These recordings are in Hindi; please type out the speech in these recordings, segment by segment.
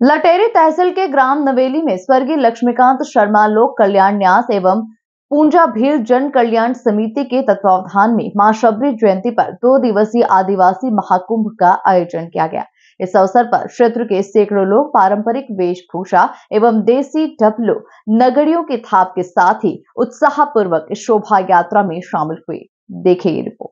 लटेरी तहसील के ग्राम नवेली में स्वर्गीय लक्ष्मीकांत शर्मा लोक कल्याण न्यास एवं पूंजा भील जन कल्याण समिति के तत्वावधान में माँ शबरी जयंती पर दो दिवसीय आदिवासी महाकुंभ का आयोजन किया गया। इस अवसर पर क्षेत्र के सैकड़ों लोग पारंपरिक वेशभूषा एवं देसी डबलो नगरियों के थाप के साथ ही उत्साहपूर्वक शोभा यात्रा में शामिल हुए। देखिए रिपोर्ट।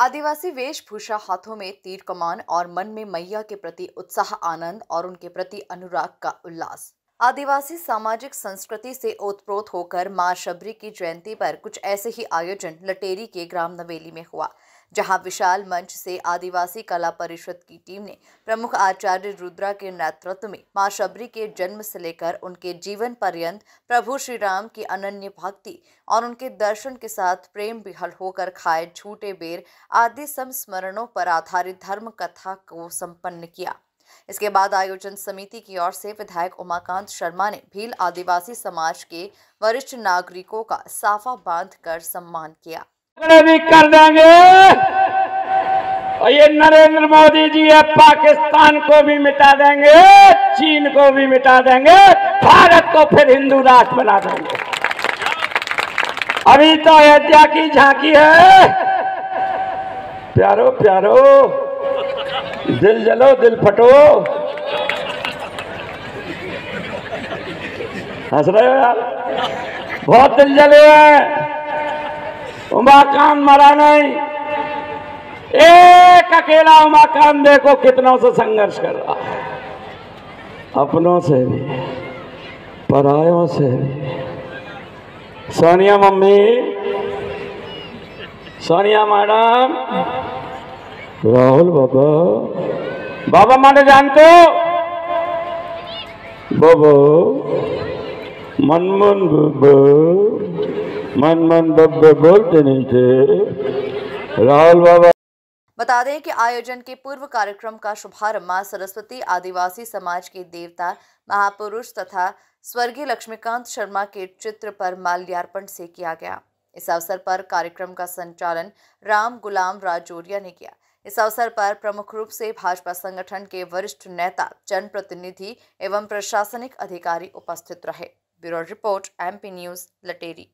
आदिवासी वेशभूषा हाथों में तीर कमान और मन में मैया के प्रति उत्साह, आनंद और उनके प्रति अनुराग का उल्लास। आदिवासी सामाजिक संस्कृति से ओतप्रोत होकर माँ शबरी की जयंती पर कुछ ऐसे ही आयोजन लटेरी के ग्राम नवेली में हुआ, जहाँ विशाल मंच से आदिवासी कला परिषद की टीम ने प्रमुख आचार्य रुद्रा के नेतृत्व में माँ शबरी के जन्म से लेकर उनके जीवन पर्यंत प्रभु श्री राम की अनन्य भक्ति और उनके दर्शन के साथ प्रेम विहल होकर खाए झूठे बेर आदि संस्मरणों पर आधारित धर्म कथा को संपन्न किया। इसके बाद आयोजन समिति की ओर से विधायक उमाकांत शर्मा ने भील आदिवासी समाज के वरिष्ठ नागरिकों का साफा बाँध कर सम्मान किया। कर देंगे। और ये नरेंद्र मोदी जी है पाकिस्तान को भी मिटा देंगे, चीन को भी मिटा देंगे, भारत को फिर हिंदू राष्ट्र बना देंगे। अभी तो अयोध्या की झांकी है। प्यारो प्यारो। दिल जलो, दिल फटो। हंस रहे हो यार? बहुत दिल जले हैं। उमाकांत मरा नहीं। एक अकेला उमाकांत देखो कितनों से संघर्ष कर रहा है। अपनों से भी, परायों से भी। सोनिया मम्मी, सोनिया मैडम राहुल बाबा। बाबा माने जानते हो? बाबा मनमोहन बाबा मन मन बब्बे बोलते नहीं थे। राहुल बाबा। बता दें कि आयोजन के पूर्व कार्यक्रम का शुभारंभ माँ सरस्वती आदिवासी समाज के देवता महापुरुष तथा स्वर्गीय लक्ष्मीकांत शर्मा के चित्र पर माल्यार्पण से किया गया। इस अवसर पर कार्यक्रम का संचालन राम गुलाम राजौरिया ने किया। इस अवसर पर प्रमुख रूप से भाजपा संगठन के वरिष्ठ नेता, जनप्रतिनिधि एवं प्रशासनिक अधिकारी उपस्थित रहे। Bureau report MP news Lateri.